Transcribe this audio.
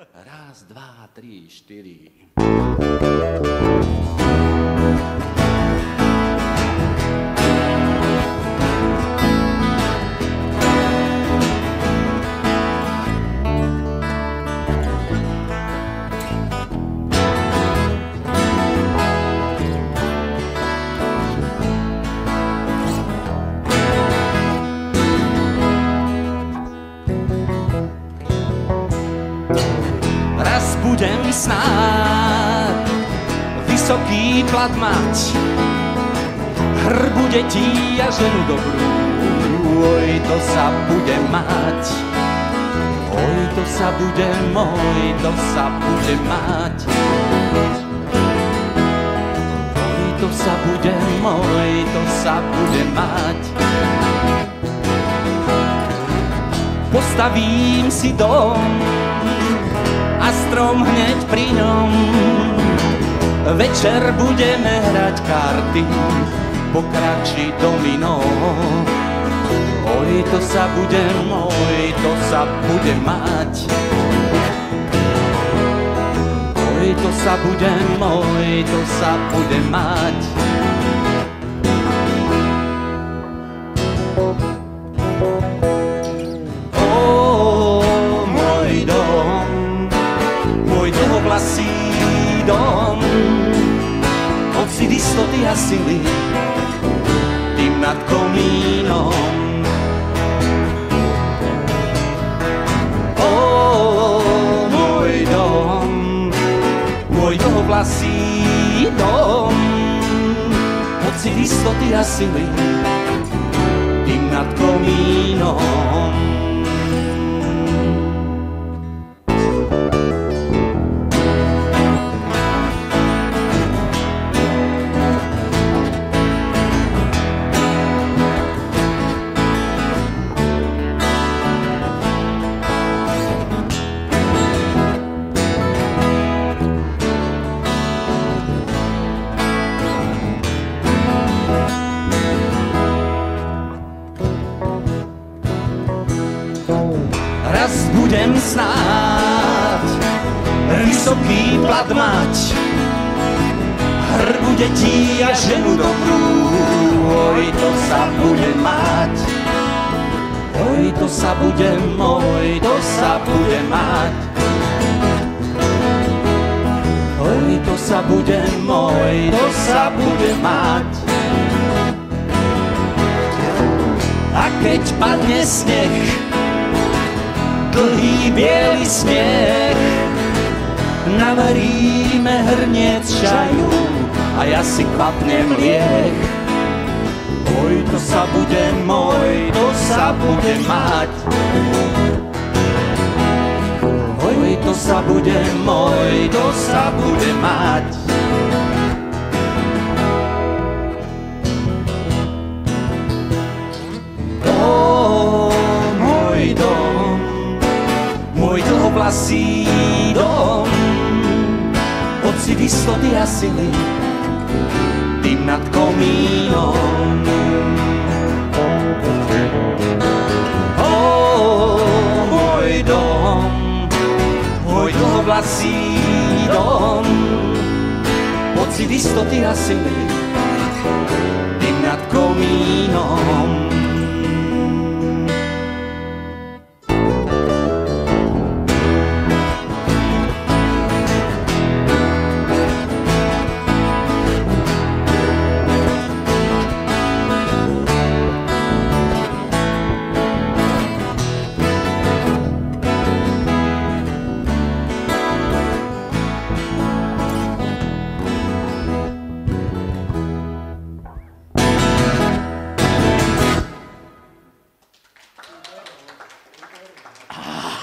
Raz, dva, tri, štyri. Budem snáď vysoký plat mať, hrbu detí a ženu dobrú, oj, to sa bude mať. Oj, to sa bude môj, to sa bude mať. Oj, to sa bude môj, to sa bude mať. Postavím si dom, strom hneď pri ňom. Večer budeme hrať karty, pokračí domino. Oj, to sa bude môj, to sa bude mať. Oj, to sa bude môj, to sa bude mať. Istoty a sily, tým nad komínom. Ó, môj dom, môj dlhovlasý dom, pocit istoty a sily, tým nad komínom. Raz budem snáď vysoký plat mať, hrbu detí a ženu dobrú, oj, to sa bude mať. Oj, to sa bude môj, to sa bude mať. Oj, to sa bude môj, to sa bude mať. A keď padne sneh, dlhý biely smiech, navaríme hrniec čaju a ja si kvapnem liech. Oj, to sa bude môj, to sa bude mať. Oj, to sa bude môj, to sa bude mať. Istoty a sily, tým nad komínom. Ó, môj dom, môj dlhovlasý dom, pocit istoty a sily,